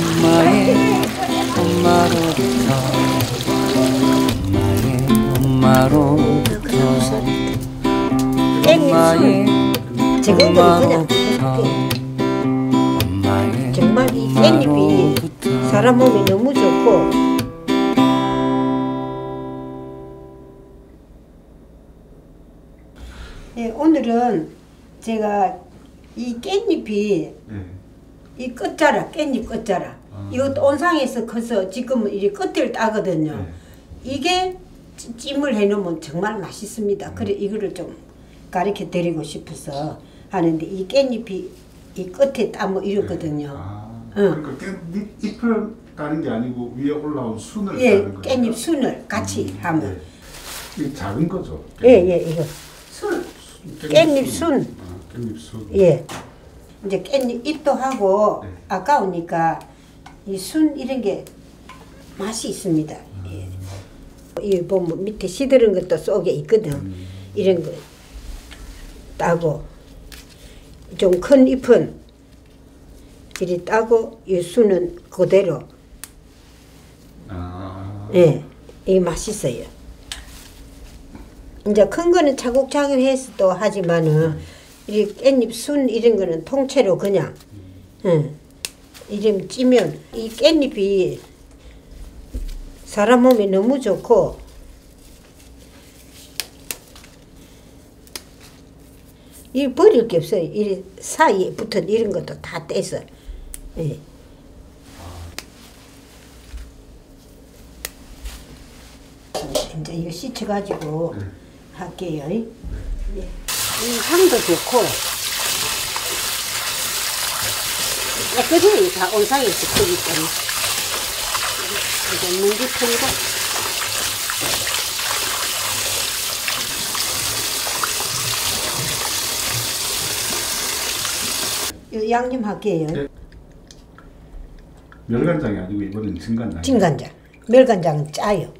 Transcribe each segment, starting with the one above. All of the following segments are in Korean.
엄마의 엄마로부터 엄마의 엄마로부터 엄마의 엄마로부터 엄마의 정말 이 깻잎이 엄마로부터 사람 몸에 너무 좋고 네, 오늘은 제가 이 깻잎이 네. 이 끝자락 깻잎 끝자락 아. 이것도 온상에서 커서 지금은 이 끝을 따거든요. 네. 이게 찌- 찜을 해놓으면 정말 맛있습니다. 그래 이거를 좀 가르쳐 드리고 싶어서 하는데 이 깻잎이 이 끝에 따면 이렇거든요. 아, 응. 그러니까 깻잎 잎을 따는 게 아니고 위에 올라온 순을 예, 따는 거예요. 깻잎 순을 같이 하면 네. 이 작은 거죠. 예, 예, 이거 순, 깻잎 순. 아, 깻잎 순. 예. 이제 깻잎 잎도 하고 네. 아까우니까 이 순 이런 게 맛이 있습니다. 예. 이 보면 밑에 시드른 것도 속에 있거든. 음. 이런 거 따고 좀 큰 잎은 이리 따고 이 순은 그대로 아, 예, 이 맛있어요. 이제 큰 거는 차곡차곡 해서 또 하지만은 이 깻잎 순 이런 거는 통째로 그냥 예, 이름 찌면 이 깻잎이 사람 몸에 너무 좋고 이 버릴 게 없어요. 이 사이에 붙은 이런 것도 다 떼서 예. 이제 이거 씻어가지고 네. 할게요. 네. 이 향도 좋고 깨끗이 다 온상에서 크기 때문에 이제 문지 이 양념 할게요. 네. 멸간장이 아니고 이번엔 진간장. 진간장, 멸간장은 짜요.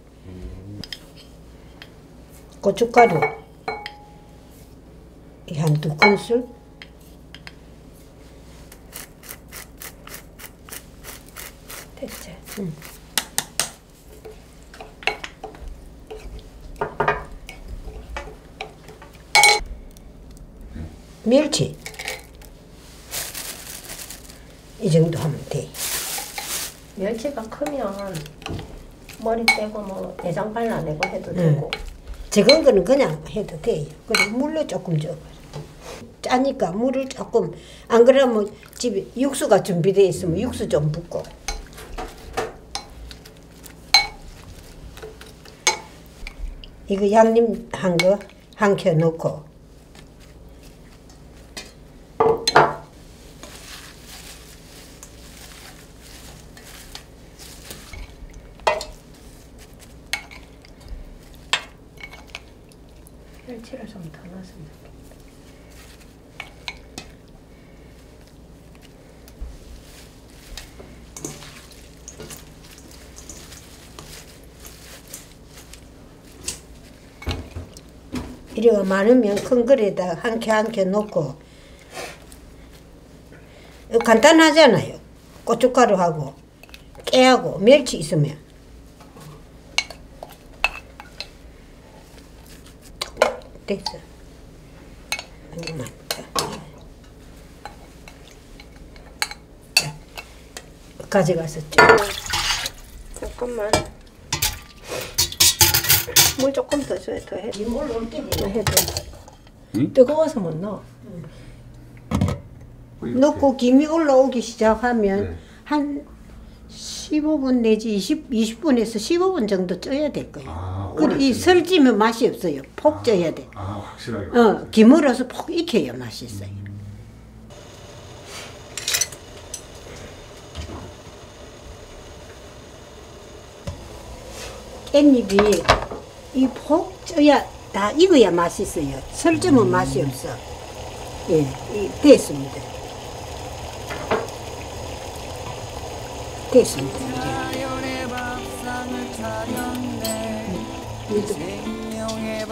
고춧가루 한 두 큰술. 됐지. 응. 멸치 이 정도 하면 돼. 멸치가 크면 머리 떼고 뭐 내장 발라내고 해도 응. 되고 적은 거는 그냥 해도 돼요. 그리고 물로 조금 줘. 짜니까 물을 조금 안 그러면 집에 육수가 준비되어 있으면 육수 좀 붓고. 이거 양념 한 거 한 켜 넣고 멸치를 좀 더 넣었으면 좋겠다. 이래가 많으면 큰 그릇에다 한켜한켜 넣고 이거 간단하잖아요. 고춧가루하고 깨하고 멸치 있으면 됐어. 가져가서 쭉 잠깐만. 물 조금 더 줘야 더 해. 이물 올때 해도 응? 뜨거워서 못 넣어. 넣고 김이 올라오기 시작하면 네. 한 15분 내지 20, 20분에서 15분 정도 쪄야 될 거예요. 아, 그리고 오래 이 찌면. 설지면 맛이 없어요. 폭 쪄야 돼. 아, 확실하게. 어, 김으로서 폭 익혀야 맛있어요. 깻잎이 이폭 쪄야 다 익어야 맛있어요. 설지면 맛이 없어. 예, 이, 됐습니다. 됐습니다. 차렸네 이제 생명의